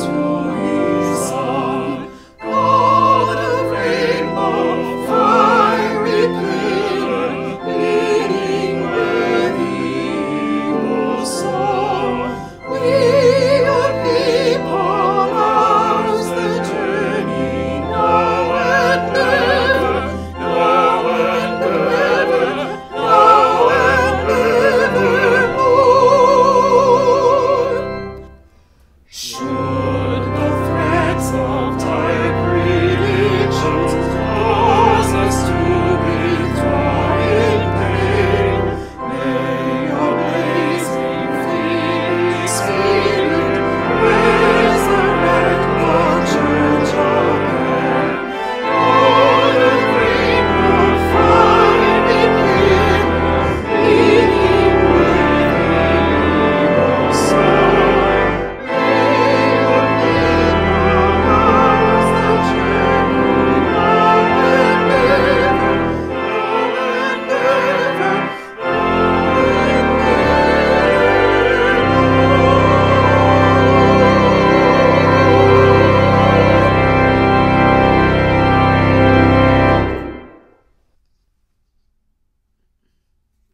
to